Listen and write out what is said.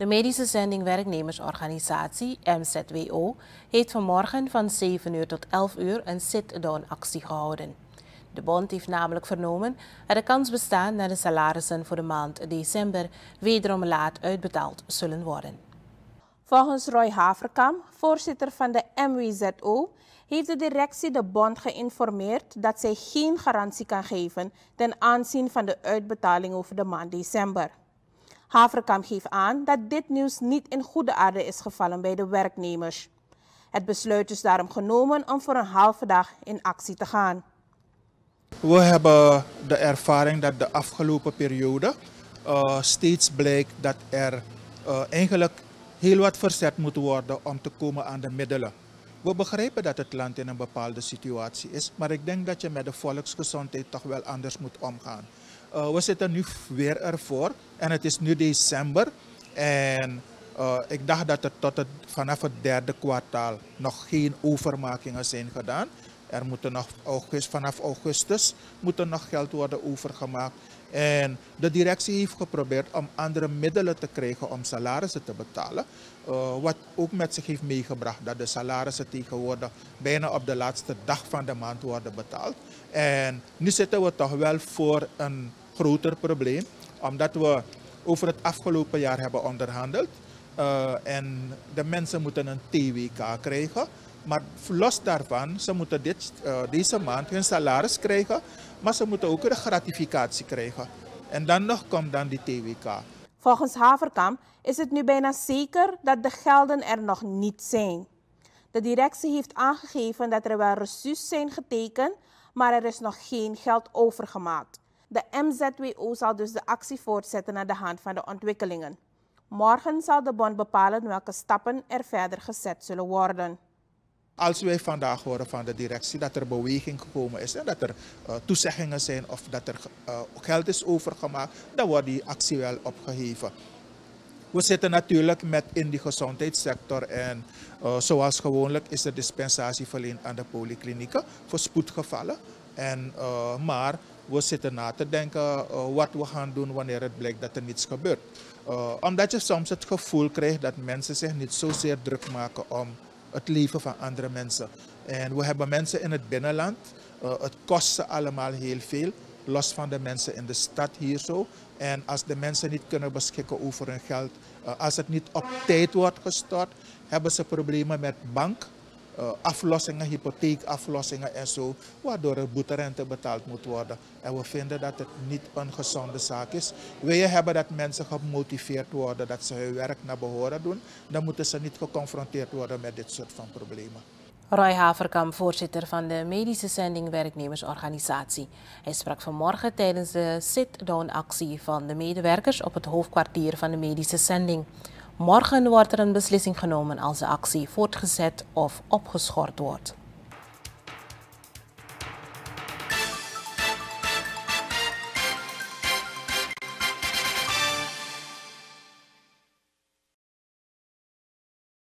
De medische zending werknemersorganisatie MZWO heeft vanmorgen van 7 uur tot 11 uur een sit-down actie gehouden. De bond heeft namelijk vernomen dat de kans bestaat dat de salarissen voor de maand december wederom laat uitbetaald zullen worden. Volgens Roy Haverkam, voorzitter van de MWZO, heeft de directie de bond geïnformeerd dat zij geen garantie kan geven ten aanzien van de uitbetaling over de maand december. Haverkamp geeft aan dat dit nieuws niet in goede aarde is gevallen bij de werknemers. Het besluit is daarom genomen om voor een halve dag in actie te gaan. We hebben de ervaring dat de afgelopen periode uh, steeds blijkt dat er uh, eigenlijk heel wat verzet moet worden om te komen aan de middelen. We begrijpen dat het land in een bepaalde situatie is, maar ik denk dat je met de volksgezondheid toch wel anders moet omgaan. Uh, we zitten nu weer ervoor en het is nu december. En uh, ik dacht dat er tot het, vanaf het derde kwartaal nog geen overmakingen zijn gedaan. Er moeten nog august, vanaf augustus moet er nog geld worden overgemaakt. En de directie heeft geprobeerd om andere middelen te krijgen om salarissen te betalen. Uh, wat ook met zich heeft meegebracht dat de salarissen tegenwoordig bijna op de laatste dag van de maand worden betaald. En nu zitten we toch wel voor een groter probleem, omdat we over het afgelopen jaar hebben onderhandeld. Uh, en de mensen moeten een TWK krijgen. Maar los daarvan, ze moeten dit, uh, deze maand hun salaris krijgen, maar ze moeten ook een gratificatie krijgen. En dan nog komt dan die TWK. Volgens Haverkamp is het nu bijna zeker dat de gelden er nog niet zijn. De directie heeft aangegeven dat er wel resus zijn getekend, maar er is nog geen geld overgemaakt. De MZWO zal dus de actie voortzetten naar de hand van de ontwikkelingen. Morgen zal de bond bepalen welke stappen er verder gezet zullen worden. Als wij vandaag horen van de directie dat er beweging gekomen is en dat er uh, toezeggingen zijn of dat er uh, geld is overgemaakt, dan wordt die actie wel opgeheven. We zitten natuurlijk met in die gezondheidssector en uh, zoals gewoonlijk is er dispensatie verleend aan de polyklinieken voor spoedgevallen. En, maar we zitten na te denken wat we gaan doen wanneer het blijkt dat er niets gebeurt. Omdat je soms het gevoel krijgt dat mensen zich niet zozeer druk maken om het leven van andere mensen. En we hebben mensen in het binnenland. Uh, het kost ze allemaal heel veel, los van de mensen in de stad hier zo. En als de mensen niet kunnen beschikken over hun geld, als het niet op tijd wordt gestort, hebben ze problemen met bank uh, aflossingen, hypotheekaflossingen en zo, waardoor er boeterente betaald moet worden. En we vinden dat het niet een gezonde zaak is. Wil je hebben dat mensen gemotiveerd worden dat ze hun werk naar behoren doen, dan moeten ze niet geconfronteerd worden met dit soort van problemen. Roy Haverkamp, voorzitter van de medische zending werknemersorganisatie. Hij sprak vanmorgen tijdens de sit-down-actie van de medewerkers op het hoofdkwartier van de medische zending. Morgen wordt er een beslissing genomen als de actie voortgezet of opgeschort wordt.